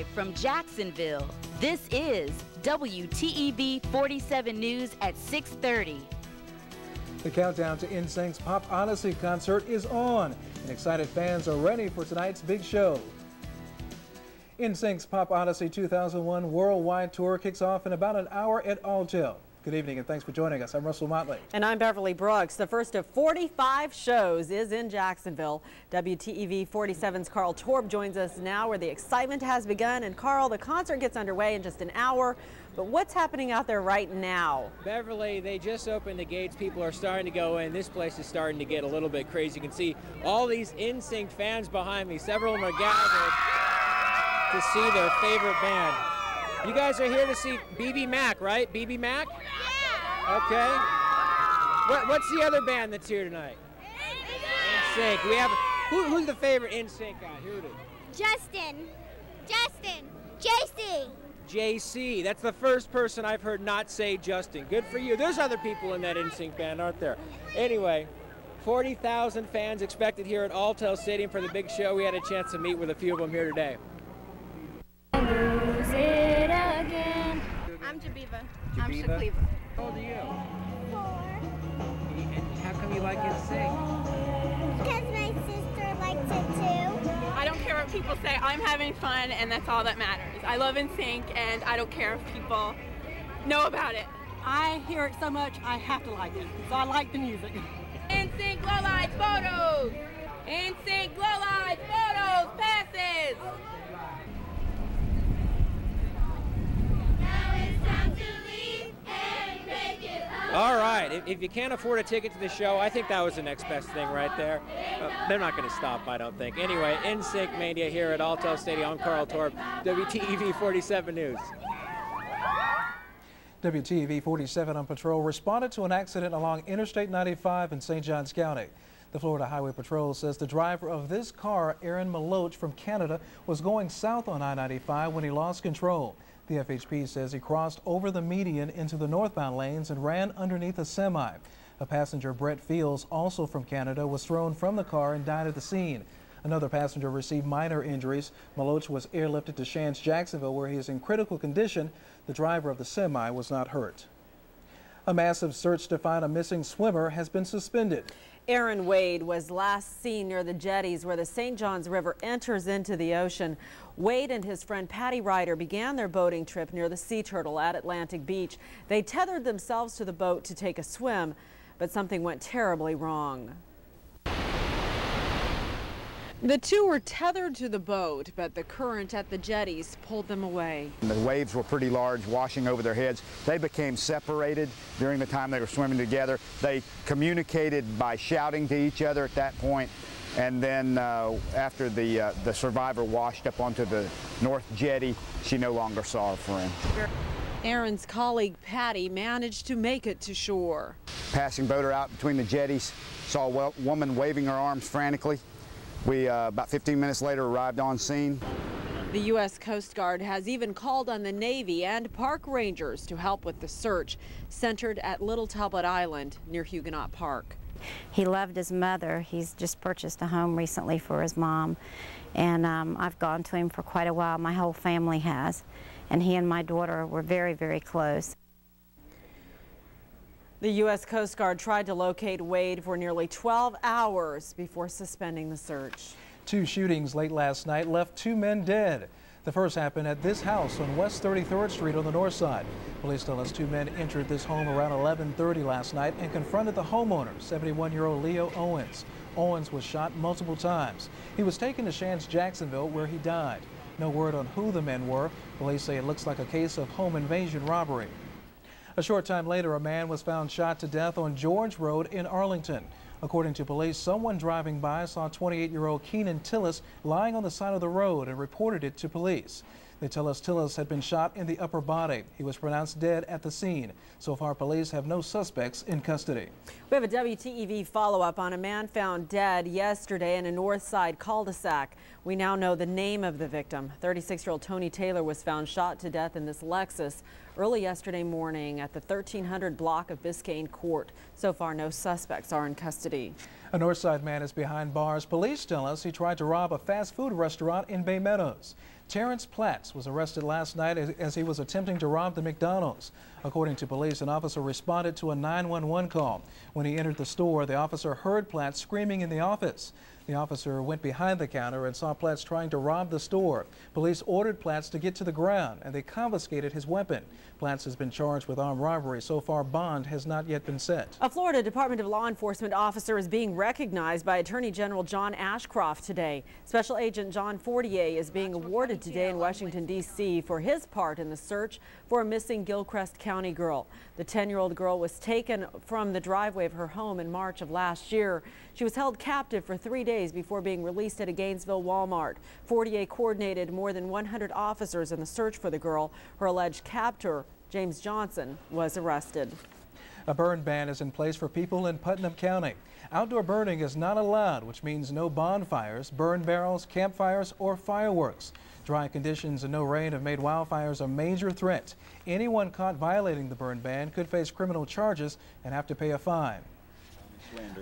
Live from Jacksonville, this is WTEV 47 News at 630. The countdown to NSYNC's Pop Odyssey concert is on, and excited fans are ready for tonight's big show. NSYNC's Pop Odyssey 2001 Worldwide Tour kicks off in about an hour at Alltel. Good evening and thanks for joining us. I'm Russell Motley. And I'm Beverly Brooks. The first of 45 shows is in Jacksonville. WTEV 47's Carl Torp joins us now where the excitement has begun. And Carl, the concert gets underway in just an hour. But what's happening out there right now? Beverly, they just opened the gates. People are starting to go in. This place is starting to get a little bit crazy. You can see all these NSYNC fans behind me. Several of them are gathered to see their favorite band. You guys are here to see BBMak, right? BBMak? Yeah. Okay. What, what's the other band that's here tonight? NSYNC. We have who, who's the favorite NSYNC guy? Who it is? Justin. Justin. JC. JC. That's the first person I've heard not say Justin. Good for you. There's other people in that NSYNC band, aren't there? Anyway, 40,000 fans expected here at Alltel Stadium for the big show. We had a chance to meet with a few of them here today. Jabiva. I'm How old are you? Four. And how come you like NSYNC? Because my sister likes it too. I don't care what people say. I'm having fun, and that's all that matters. I love NSYNC, and I don't care if people know about it. I hear it so much, I have to like it. So I like the music. NSYNC Glow Lights photos! NSYNC Glow Lights photos passes! All right, if, you can't afford a ticket to the show, I think that was the next best thing right there. Uh, they're not going to stop, I don't think. Anyway, NSYNC Mania here at Alltel Stadium. I'm Carl Torp, WTEV 47 News. WTEV 47 on patrol responded to an accident along Interstate 95 in St. Johns County. The Florida Highway Patrol says the driver of this car, Aaron Maloch from Canada, was going south on I-95 when he lost control. The FHP says he crossed over the median into the northbound lanes and ran underneath a semi. A passenger, Brett Fields, also from Canada, was thrown from the car and died at the scene. Another passenger received minor injuries. Maloch was airlifted to Shands, Jacksonville, where he is in critical condition. The driver of the semi was not hurt. A massive search to find a missing swimmer has been suspended. Aaron Wade was last seen near the jetties where the St. Johns River enters into the ocean. Wade and his friend Patty Ryder began their boating trip near the Sea Turtle at Atlantic Beach. They tethered themselves to the boat to take a swim, but something went terribly wrong. The two were tethered to the boat, but the current at the jetties pulled them away. The waves were pretty large, washing over their heads. They became separated during the time they were swimming together. They communicated by shouting to each other at that point, and then uh, after the, uh, the survivor washed up onto the north jetty, she no longer saw her friend. Aaron's colleague Patty managed to make it to shore. Passing boater out between the jetties, saw a woman waving her arms frantically. We, uh, about 15 minutes later, arrived on scene. The U.S. Coast Guard has even called on the Navy and park rangers to help with the search, centered at Little Talbot Island near Huguenot Park. He loved his mother. He's just purchased a home recently for his mom. And um, I've gone to him for quite a while. My whole family has. And he and my daughter were very, very close. The U.S. Coast Guard tried to locate Wade for nearly 12 hours before suspending the search. Two shootings late last night left two men dead. The first happened at this house on West 33rd Street on the north side. Police tell us two men entered this home around 11:30 last night and confronted the homeowner, 71-year-old Leo Owens. Owens was shot multiple times. He was taken to Shands, Jacksonville, where he died. No word on who the men were. Police say it looks like a case of home invasion robbery. A short time later, a man was found shot to death on George Road in Arlington. According to police, someone driving by saw 28-year-old Keenan Tillis lying on the side of the road and reported it to police. They tell us Tillis had been shot in the upper body. He was pronounced dead at the scene. So far, police have no suspects in custody. We have a WTEV follow-up on a man found dead yesterday in a north side cul-de-sac. We now know the name of the victim. 36-year-old Tony Taylor was found shot to death in this Lexus early yesterday morning at the 1300 block of Biscayne Court. So far, no suspects are in custody. A Northside man is behind bars. Police tell us he tried to rob a fast food restaurant in Bay Meadows. Terrence Platts was arrested last night as he was attempting to rob the McDonald's. According to police, an officer responded to a 911 call. When he entered the store, the officer heard Platts screaming in the office. The officer went behind the counter and saw Platts trying to rob the store. Police ordered Platts to get to the ground and they confiscated his weapon. Platts has been charged with armed robbery. So far, bond has not yet been set. A Florida Department of Law Enforcement officer is being recognized by Attorney General John Ashcroft today. Special Agent John Fortier is being awarded today in Washington, D.C. for his part in the search for a missing Gilchrist County girl. The 10-year-old girl was taken from the driveway of her home in March of last year. She was held captive for three days before being released at a Gainesville Walmart. Fortier coordinated more than 100 officers in the search for the girl. Her alleged captor, James Johnson, was arrested. A burn ban is in place for people in Putnam County. Outdoor burning is not allowed, which means no bonfires, burn barrels, campfires, or fireworks. Dry conditions and no rain have made wildfires a major threat. Anyone caught violating the burn ban could face criminal charges and have to pay a fine.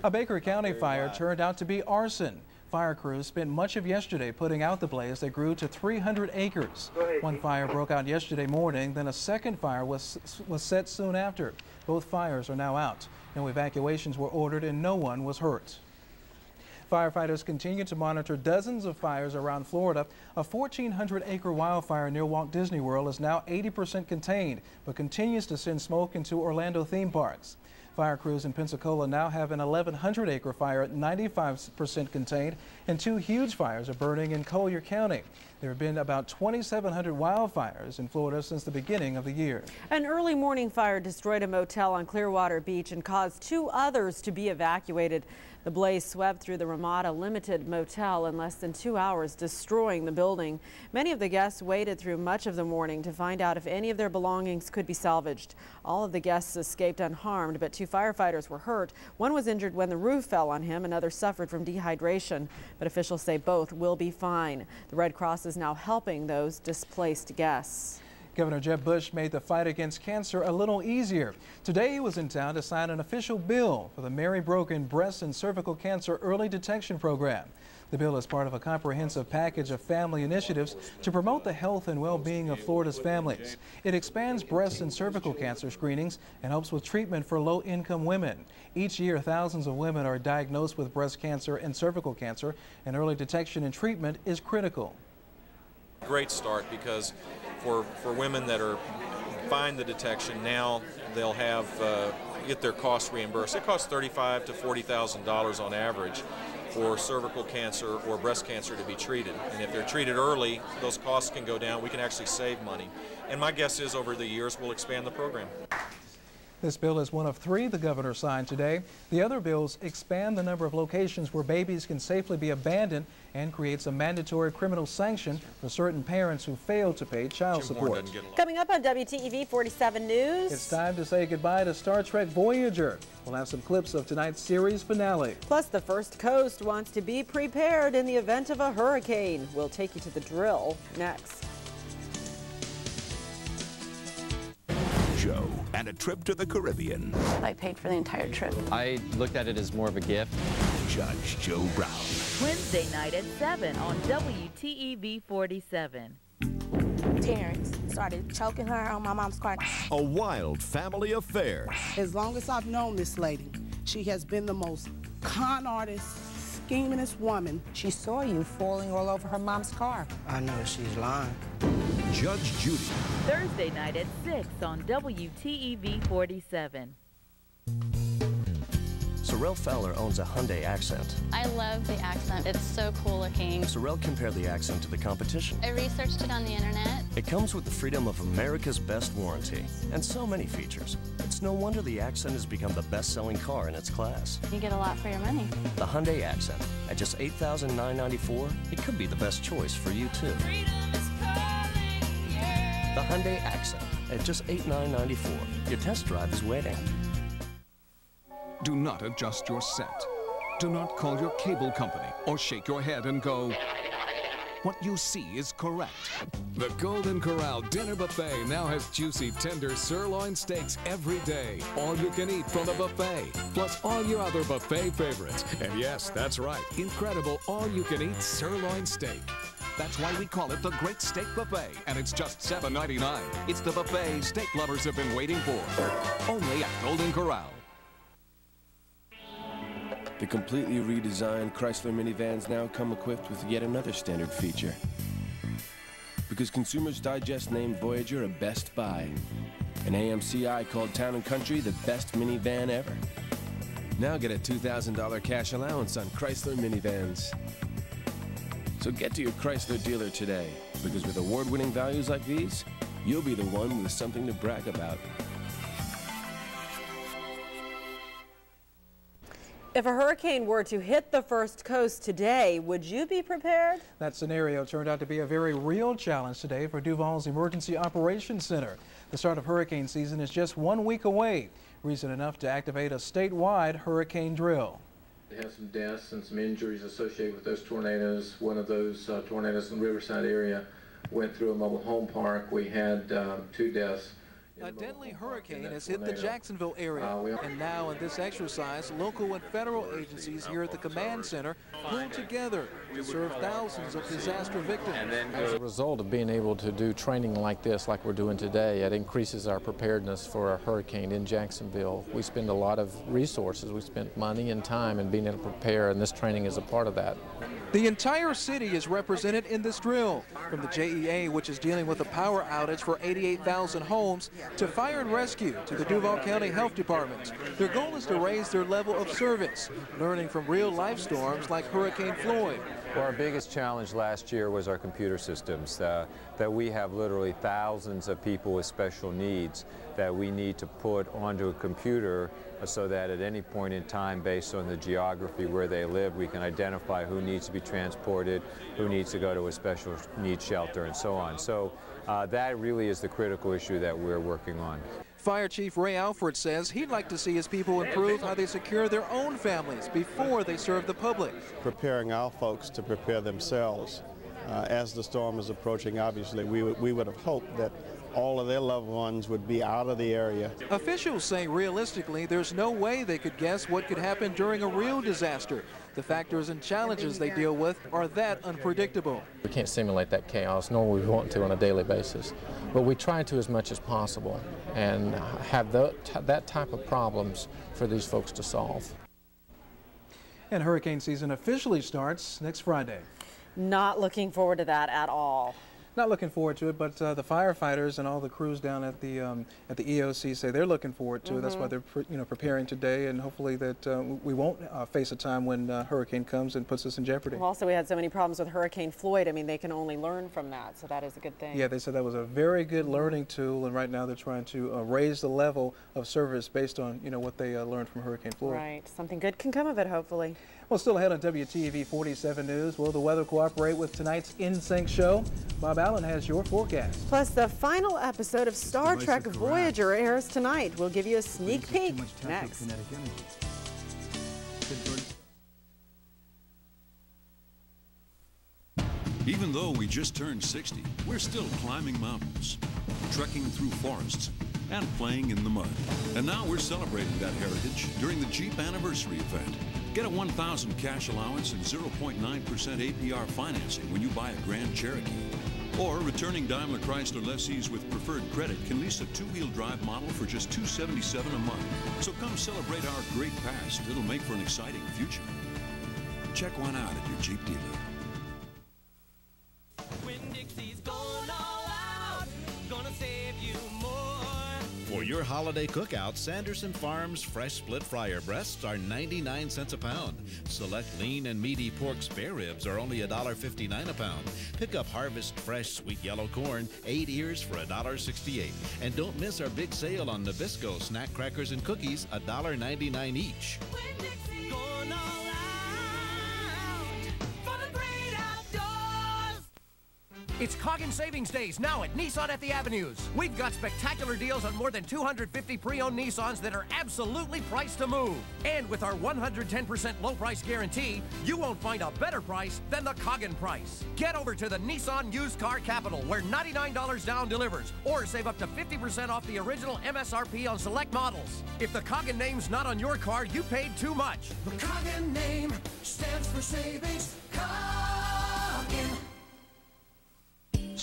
A Baker County fire turned out to be arson. Fire crews spent much of yesterday putting out the blaze that grew to 300 acres. One fire broke out yesterday morning, then a second fire was, was set soon after. Both fires are now out. No evacuations were ordered and no one was hurt. Firefighters continue to monitor dozens of fires around Florida. A 1,400 acre wildfire near Walt Disney World is now 80% contained, but continues to send smoke into Orlando theme parks. Fire crews in Pensacola now have an 1,100 acre fire at 95% contained, and two huge fires are burning in Collier County. There have been about 2,700 wildfires in Florida since the beginning of the year. An early morning fire destroyed a motel on Clearwater Beach and caused two others to be evacuated. The blaze swept through the Ramada Limited Motel in less than two hours, destroying the building. Many of the guests waited through much of the morning to find out if any of their belongings could be salvaged. All of the guests escaped unharmed, but two firefighters were hurt. One was injured when the roof fell on him. Another suffered from dehydration, but officials say both will be fine. The Red Cross is now helping those displaced guests. Governor Jeb Bush made the fight against cancer a little easier. Today he was in town to sign an official bill for the Mary Brogan Breast and Cervical Cancer Early Detection Program. The bill is part of a comprehensive package of family initiatives to promote the health and well-being of Florida's families. It expands breast and cervical cancer screenings and helps with treatment for low-income women. Each year, thousands of women are diagnosed with breast cancer and cervical cancer, and early detection and treatment is critical. Great start because for, for women that are find the detection now they'll have uh, get their costs reimbursed. It costs thirty-five to forty thousand dollars on average for cervical cancer or breast cancer to be treated. And if they're treated early, those costs can go down. We can actually save money. And my guess is over the years we'll expand the program. This bill is one of three the governor signed today. The other bills expand the number of locations where babies can safely be abandoned and creates a mandatory criminal sanction for certain parents who fail to pay child support. Coming up on WTEV 47 News. It's time to say goodbye to Star Trek Voyager. We'll have some clips of tonight's series finale. Plus, the First Coast wants to be prepared in the event of a hurricane. We'll take you to the drill next. Joe and a trip to the Caribbean. I paid for the entire trip. I looked at it as more of a gift. Judge Joe Brown. Wednesday night at 7 on WTEV 47. Terrence started choking her on my mom's car. A wild family affair. As long as I've known this lady, she has been the most con artist, schemingest woman. She saw you falling all over her mom's car. I know she's lying. Judge Judy. Thursday night at 6 on WTEV 47. Sorrel Fowler owns a Hyundai Accent. I love the accent. It's so cool looking. Sorrel compared the accent to the competition. I researched it on the internet. It comes with the freedom of America's best warranty and so many features. It's no wonder the Accent has become the best-selling car in its class. You get a lot for your money. The Hyundai Accent at just $8,994, it could be the best choice for you too. The Hyundai Accent at just $8,994. Your test drive is waiting. Do not adjust your set. Do not call your cable company or shake your head and go, what you see is correct. The Golden Corral Dinner Buffet now has juicy, tender sirloin steaks every day. All you can eat from the buffet, plus all your other buffet favorites. And yes, that's right, incredible all you can eat sirloin steak. That's why we call it the Great Steak Buffet, and it's just $7.99. It's the buffet steak lovers have been waiting for. Only at Golden Corral. The completely redesigned Chrysler minivans now come equipped with yet another standard feature. Because Consumers Digest named Voyager a best buy. And AMCI called Town & Country the best minivan ever. Now get a $2,000 cash allowance on Chrysler minivans. So get to your Chrysler dealer today, because with award-winning values like these, you'll be the one with something to brag about. If a hurricane were to hit the first coast today, would you be prepared? That scenario turned out to be a very real challenge today for Duval's Emergency Operations Center. The start of hurricane season is just one week away, reason enough to activate a statewide hurricane drill. Have some deaths and some injuries associated with those tornadoes. One of those uh, tornadoes in the Riverside area went through a mobile home park. We had um, two deaths A deadly hurricane has hit the Jacksonville area, uh, and now in this exercise, local and federal agencies here at the command center pulled together to serve thousands of disaster victims. As a result of being able to do training like this, like we're doing today, it increases our preparedness for a hurricane in Jacksonville. We spend a lot of resources, we spend money and time in being able to prepare, and this training is a part of that. The entire city is represented in this drill, from the JEA, which is dealing with a power outage for 88,000 homes, to fire and rescue to the Duval County Health Department. Their goal is to raise their level of service, learning from real life storms like Hurricane Floyd. Well, our biggest challenge last year was our computer systems, uh, that we have literally thousands of people with special needs that we need to put onto a computer so that at any point in time, based on the geography where they live, we can identify who needs to be transported, who needs to go to a special needs shelter, and so on. So uh, that really is the critical issue that we're working on. Fire Chief Ray Alford says he'd like to see his people improve how they secure their own families before they serve the public. Preparing our folks to prepare themselves. Uh, as the storm is approaching, obviously, we, we would have hoped that all of their loved ones would be out of the area. Officials say realistically there's no way they could guess what could happen during a real disaster. The factors and challenges they deal with are that unpredictable. We can't simulate that chaos, nor we want to on a daily basis. But we try to as much as possible and have the, that type of problems for these folks to solve. And hurricane season officially starts next Friday. Not looking forward to that at all. Not looking forward to it, but uh, the firefighters and all the crews down at the um, at the EOC say they're looking forward to it. That's why Mhm. they're you know preparing today, and hopefully that uh, we won't uh, face a time when uh, hurricane comes and puts us in jeopardy. Well, also, we had so many problems with Hurricane Floyd. I mean, they can only learn from that, so that is a good thing. Yeah, they said that was a very good learning tool, and right now they're trying to uh, raise the level of service based on you know what they uh, learned from Hurricane Floyd. Right. Something good can come of it, hopefully. Well, still ahead on WTEV 47 News. Will the weather cooperate with tonight's NSYNC show? Bob Allen has your forecast. Plus, the final episode of Star Trek Voyager airs tonight. We'll give you a sneak peek next. Even though we just turned 60, we're still climbing mountains, trekking through forests, and playing in the mud. And now we're celebrating that heritage during the Jeep Anniversary event. Get a 1000 cash allowance and 0.9% APR financing when you buy a Grand Cherokee. Or returning Daimler Chrysler lessees with preferred credit can lease a two-wheel drive model for just 277 a month. So come celebrate our great past. It'll make for an exciting future. Check one out at your Jeep dealer. Your holiday cookout, Sanderson Farms fresh split fryer breasts are 99 cents a pound. Select lean and meaty pork spare ribs are only $1.59 a pound. Pick up Harvest fresh sweet yellow corn, 8 ears for $1.68. And don't miss our big sale on Nabisco snack crackers and cookies, $1.99 each. It's Coggin Savings Days now at Nissan at the Avenues. We've got spectacular deals on more than 250 pre-owned Nissans that are absolutely priced to move. And with our 110% low price guarantee, you won't find a better price than the Coggin price. Get over to the Nissan Used Car Capital where $99 down delivers or save up to 50% off the original MSRP on select models. If the Coggin name's not on your car, you paid too much. The Coggin name stands for savings. Coggin.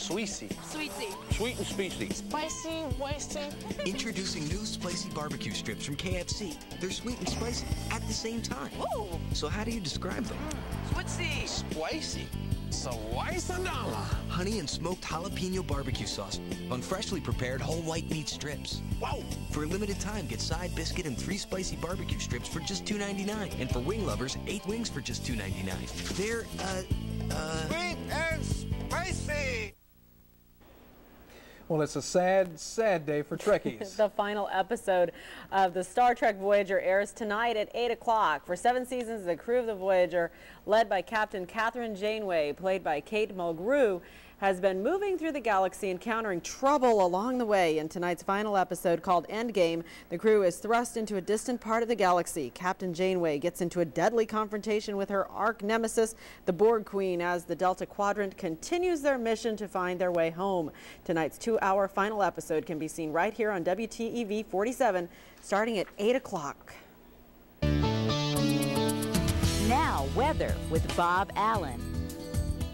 Sweetie. Sweetie. Sweet and spicy. Spicy, wasty. Introducing new spicy barbecue strips from KFC. They're sweet and spicy at the same time. Ooh. So how do you describe them? Sweetie. Spicy. Sawaisadama. Honey and smoked jalapeno barbecue sauce on freshly prepared whole white meat strips. Wow. For a limited time, get side biscuit and three spicy barbecue strips for just $2.99. And for wing lovers, eight wings for just $2.99. They're, uh, uh... Sweet and spicy. Well, it's a sad, sad day for Trekkies. the final episode of the Star Trek Voyager airs tonight at 8 o'clock. For seven seasons, the crew of the Voyager, led by Captain Kathryn Janeway, played by Kate Mulgrew, has been moving through the galaxy encountering trouble along the way. In tonight's final episode called Endgame, the crew is thrust into a distant part of the galaxy. Captain Janeway gets into a deadly confrontation with her arch nemesis, the Borg Queen, as the Delta Quadrant continues their mission to find their way home. Tonight's two-hour final episode can be seen right here on WTEV 47 starting at 8 o'clock. Now, weather with Bob Allen.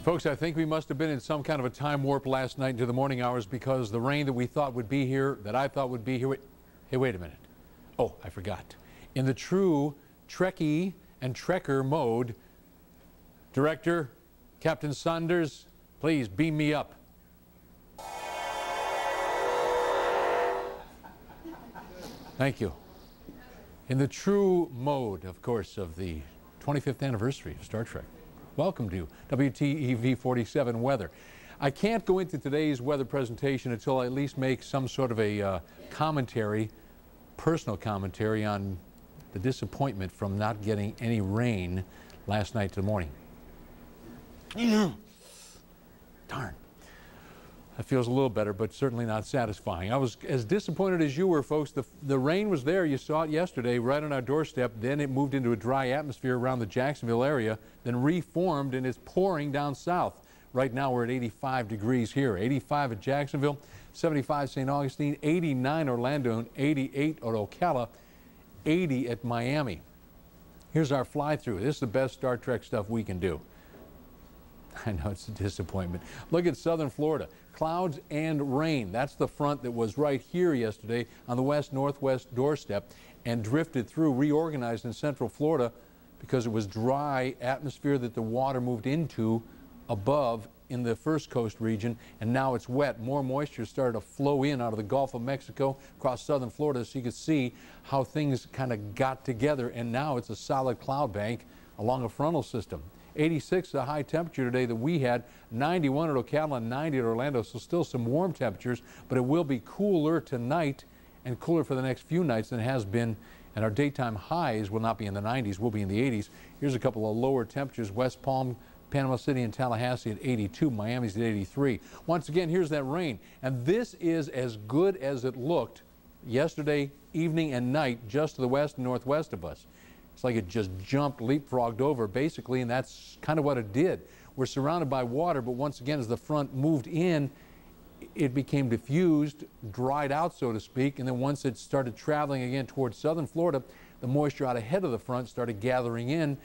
Folks, I think we must have been in some kind of a time warp last night into the morning hours because the rain that we thought would be here, that I thought would be here. Wait, hey, wait a minute. Oh, I forgot. In the true Trekkie and Trekker mode, Director Captain Saunders, please beam me up. Thank you. In the true mode, of course, of the 25th anniversary of Star Trek. Welcome to WTEV 47 weather. I can't go into today's weather presentation until I at least make some sort of a uh, commentary, personal commentary on the disappointment from not getting any rain last night to the morning. Darn. That feels a little better, but certainly not satisfying. I was as disappointed as you were, folks. The, the rain was there. You saw it yesterday right on our doorstep. Then it moved into a dry atmosphere around the Jacksonville area, then reformed and is pouring down south. Right now we're at 85 degrees here. 85 at Jacksonville, 75 St. Augustine, 89 Orlando, and 88 at Ocala, 80 at Miami. Here's our fly through. This is the best Star Trek stuff we can do. I know it's a disappointment. Look at southern Florida. Clouds and rain. That's the front that was right here yesterday on the west northwest doorstep and drifted through, reorganized in central Florida because it was dry atmosphere that the water moved into above in the first coast region, and now it's wet. More moisture started to flow in out of the Gulf of Mexico across southern Florida, so you could see how things kind of got together, and now it's a solid cloud bank along a frontal system. 86 the high temperature today that we had, 91 at Ocala and 90 at Orlando, so still some warm temperatures, but it will be cooler tonight and cooler for the next few nights than it has been, and our daytime highs will not be in the 90s, will be in the 80s. Here's a couple of lower temperatures, West Palm, Panama City and Tallahassee at 82, Miami's at 83. Once again, here's that rain, and this is as good as it looked yesterday evening and night just to the west and northwest of us. It's like it just jumped, leapfrogged over basically, and that's kind of what it did. We're surrounded by water, but once again, as the front moved in, it became diffused, dried out, so to speak, and then once it started traveling again towards southern Florida, the moisture out ahead of the front started gathering in,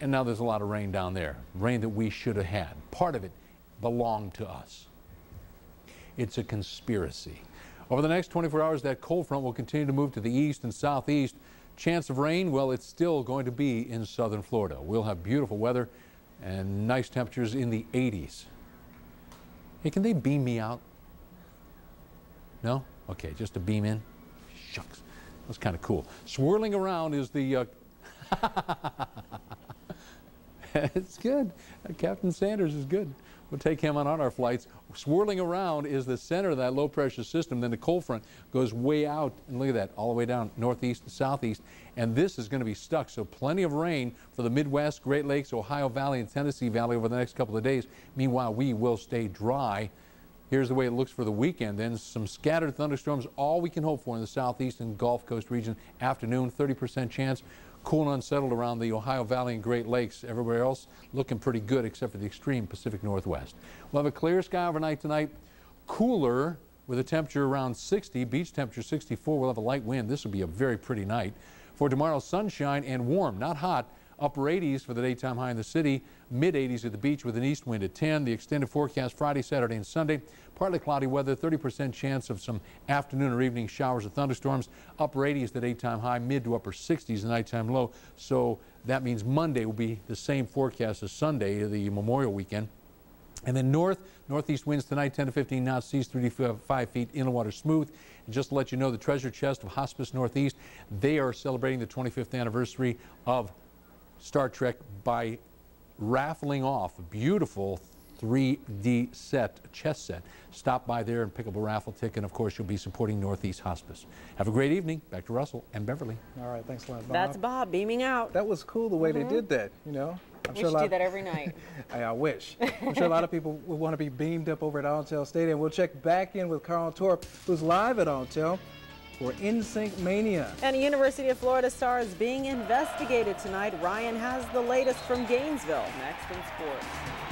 and now there's a lot of rain down there, rain that we should have had. Part of it belonged to us. It's a conspiracy. Over the next 24 hours, that cold front will continue to move to the east and southeast. Chance of rain, well, it's still going to be in southern Florida. We'll have beautiful weather and nice temperatures in the 80s. Hey, can they beam me out? No? Okay, just to beam in? Shucks. That's kind of cool. Swirling around is the. Uh, it's good. Uh, Captain Sanders is good. We'll take him on, on our flights. Swirling around is the center of that low pressure system. Then the cold front goes way out, and look at that, all the way down northeast and southeast. And this is going to be stuck. So plenty of rain for the Midwest, Great Lakes, Ohio Valley, and Tennessee Valley over the next couple of days. Meanwhile, we will stay dry. Here's the way it looks for the weekend. Then some scattered thunderstorms, all we can hope for in the southeast and Gulf Coast region. Afternoon, 30% chance. Cool and unsettled around the Ohio Valley and Great Lakes. Everywhere else looking pretty good except for the extreme Pacific Northwest. We'll have a clear sky overnight tonight. Cooler with a temperature around 60, beach temperature 64. We'll have a light wind. This will be a very pretty night. For tomorrow, sunshine and warm, not hot. Upper 80s for the daytime high in the city, mid 80s at the beach with an east wind at 10. The extended forecast Friday, Saturday, and Sunday. Partly cloudy weather, 30% chance of some afternoon or evening showers or thunderstorms. Upper 80s the daytime high, mid to upper 60s the nighttime low. So that means Monday will be the same forecast as Sunday, the Memorial weekend. And then north, northeast winds tonight, 10 to 15 knots, seas 3 to 5 feet, inland water smooth. And just to let you know, the Treasure Chest of Hospice Northeast, they are celebrating the 25th anniversary of Star Trek by raffling off a beautiful 3D set, chess set. Stop by there and pick up a raffle ticket. And of course, you'll be supporting Northeast Hospice. Have a great evening. Back to Russell and Beverly. All right, thanks a lot, Bob. That's Bob beaming out. That was cool the way Mhm. they did that, you know. I'm We should do that every night. I, I wish. I'm sure a lot of people would want to be beamed up over at Alltel Stadium. We'll check back in with Carl Torp, who's live at Alltel for NSYNC Mania. And University of Florida star is being investigated tonight. Ryan has the latest from Gainesville. Next in sports.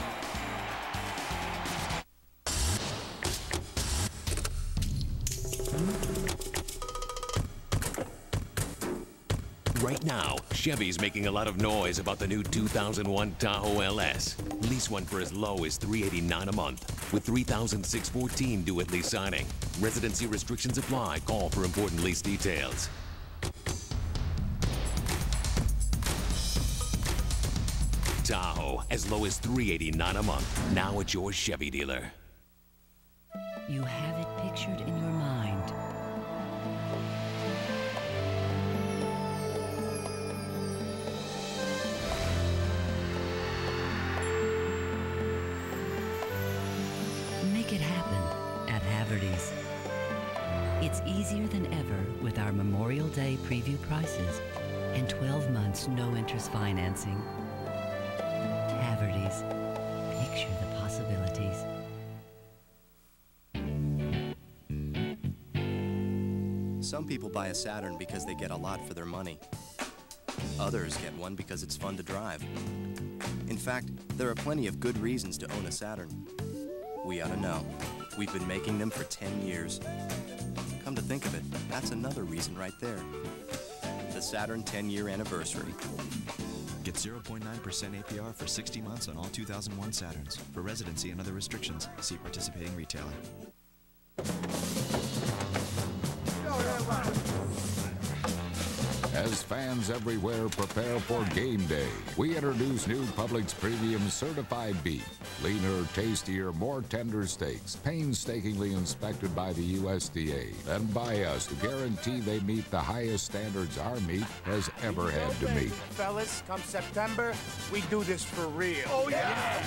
Now, Chevy's making a lot of noise about the new 2001 Tahoe LS. Lease one for as low as 389 a month, with $3,614 due at lease signing. Residency restrictions apply. Call for important lease details. Tahoe, as low as 389 a month. Now at your Chevy dealer. You have it pictured in your It's easier than ever with our Memorial Day preview prices and 12 months no interest financing. Haverty's. Picture the possibilities. Some people buy a Saturn because they get a lot for their money. Others get one because it's fun to drive. In fact, there are plenty of good reasons to own a Saturn. We ought to know. We've been making them for 10 years. Come to think of it, that's another reason right there. The Saturn 10-year anniversary. Get 0.9% APR for 60 months on all 2001 Saturns. For residency and other restrictions, see participating retailer. As fans everywhere prepare for game day, we introduce new Publix Premium Certified Beef. Leaner, tastier, more tender steaks, painstakingly inspected by the USDA and by us to guarantee they meet the highest standards our meat has ever had to meet. Fellas, come September, we do this for real. Oh, yeah.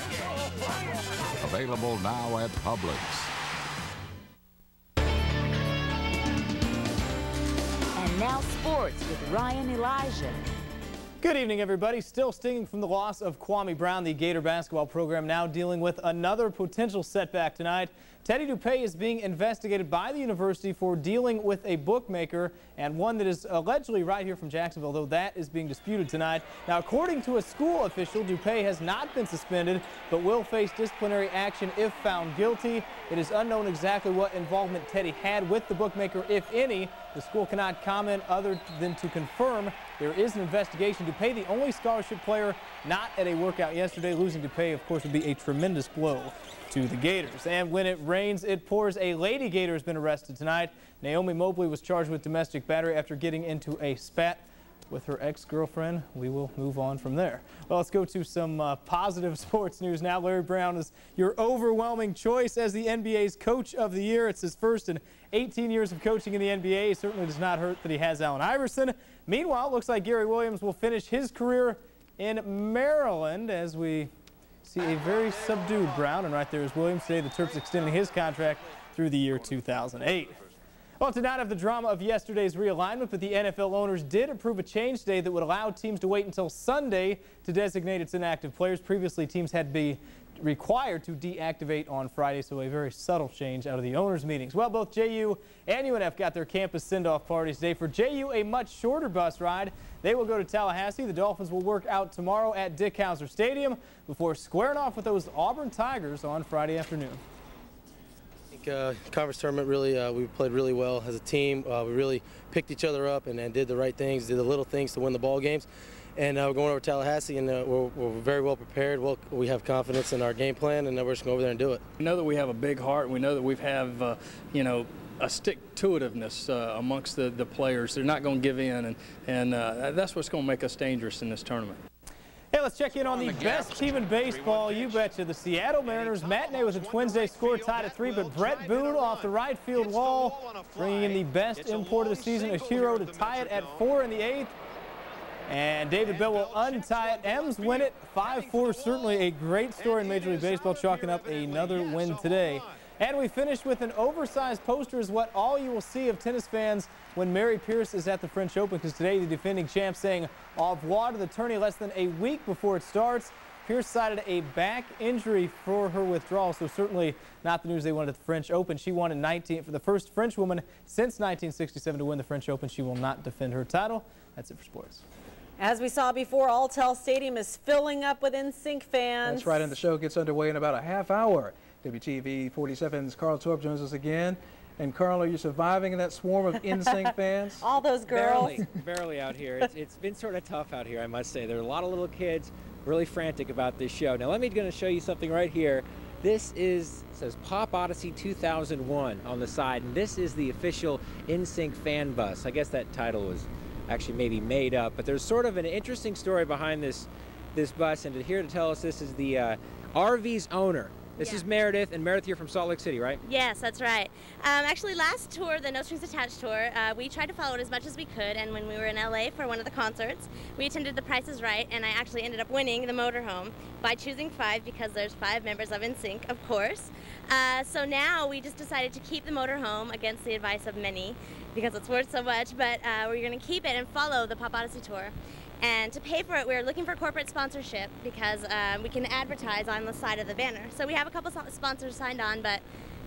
Available now at Publix. And now sports with Ryan Elijah. Good evening, everybody. Still stinging from the loss of Kwame Brown, the Gator basketball program now dealing with another potential setback tonight. Teddy Dupay is being investigated by the university for dealing with a bookmaker and one that is allegedly right here from Jacksonville, though that is being disputed tonight. Now, according to a school official, Dupay has not been suspended, but will face disciplinary action if found guilty. It is unknown exactly what involvement Teddy had with the bookmaker, if any. The school cannot comment other than to confirm there is an investigation. Dupay, the only scholarship player not at a workout yesterday. Losing Dupay, of course, would be a tremendous blow to the Gators. And when it rains, it pours. A lady Gator has been arrested tonight. Naomi Mobley was charged with domestic battery after getting into a spat with her ex-girlfriend. We will move on from there. Well, let's go to some uh, positive sports news now. Larry Brown is your overwhelming choice as the NBA's Coach of the Year. It's his first in 18 years of coaching in the NBA. It certainly does not hurt that he has Allen Iverson. Meanwhile, it looks like Gary Williams will finish his career in Maryland as we see a very subdued Brown. And right there is Williams. Today, the Terps extending his contract through the year 2008. Well, to not have the drama of yesterday's realignment, but the NFL owners did approve a change today that would allow teams to wait until Sunday to designate its inactive players. Previously, teams had to be required to deactivate on Friday, so a very subtle change out of the owners' meetings. Well, both JU and UNF got their campus send-off parties today. For JU, a much shorter bus ride. They will go to Tallahassee. The Dolphins will work out tomorrow at Dick Howser Stadium before squaring off with those Auburn Tigers on Friday afternoon. I think uh, conference tournament really uh, we played really well as a team. Uh, we really picked each other up and, and did the right things, did the little things to win the ball games. And uh, we're going over to Tallahassee, and uh, we're, we're very well prepared. We'll, we have confidence in our game plan, and uh, we're just going over there and do it. We know that we have a big heart. and We know that we have, uh, you know, a stick-to-itiveness uh, amongst the, the players. They're not going to give in, and, and uh, that's what's going to make us dangerous in this tournament. Hey, let's check in on the best team in baseball. You betcha. The Seattle Mariners matinee was a Twins Day score tied at three, but Bret Boone off the right field wall, bringing in the best import of the season, Ichiro to tie it at four in the eighth. And David Bell will untie it. M's win it 5-4. Certainly a great story in Major League Baseball, chalking up another win today. And we finish with an oversized poster is what all you will see of tennis fans when Mary Pierce is at the French Open because today the defending champ saying au revoir to the tourney less than a week before it starts. Pierce cited a back injury for her withdrawal, so certainly not the news they wanted at the French Open. She won in 19 for the first French woman since 1967 to win the French Open. She will not defend her title. That's it for sports. As we saw before, Alltel Stadium is filling up with NSYNC fans. That's right, and the show gets underway in about a half hour. WTEV 47's Carl Torp joins us again. And Carl, are you surviving in that swarm of NSYNC fans? All those girls. Barely, barely out here. It's, it's been sort of tough out here, I must say. There are a lot of little kids really frantic about this show. Now, let me going to show you something right here. This is says Pop Odyssey 2001 on the side, and this is the official NSYNC fan bus. I guess that title was actually maybe made up, but there's sort of an interesting story behind this this bus, and here to tell us this is the uh, RV's owner. This yeah. is Meredith, and Meredith, you're from Salt Lake City, right? Yes, that's right. Um, actually, last tour, the No Strings Attached tour, uh, we tried to follow it as much as we could, and when we were in LA for one of the concerts, we attended The Price is Right, and I actually ended up winning the motorhome by choosing five because there's five members of NSYNC, of course. Uh, so now we just decided to keep the motorhome against the advice of many because it's worth so much, but uh, we're going to keep it and follow the Pop Odyssey tour. And to pay for it, we are looking for corporate sponsorship because um, we can advertise on the side of the banner. So we have a couple sponsors signed on, but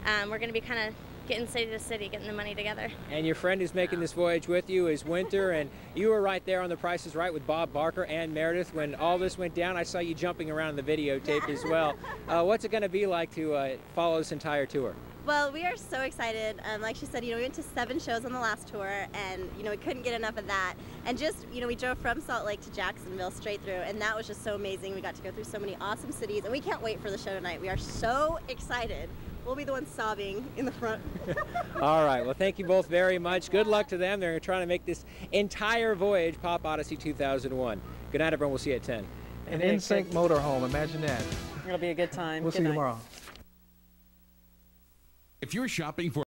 um, we're going to be kind of getting city to city, getting the money together. And your friend who's making this voyage with you is Winter, and you were right there on the prices right with Bob Barker and Meredith when all this went down. I saw you jumping around in the videotape as well. Uh, what's it going to be like to uh, follow this entire tour? Well, we are so excited. Um, like she said, you know, we went to seven shows on the last tour, and you know, we couldn't get enough of that. And just, you know, we drove from Salt Lake to Jacksonville straight through, and that was just so amazing. We got to go through so many awesome cities, and we can't wait for the show tonight. We are so excited. We'll be the ones sobbing in the front. All right. Well, thank you both very much. Good luck to them. They're trying to make this entire voyage Pop Odyssey 2001. Good night, everyone. We'll see you at 10. An NSYNC motorhome. Imagine that. It'll be a good time. We'll good see night. you tomorrow. If you're shopping for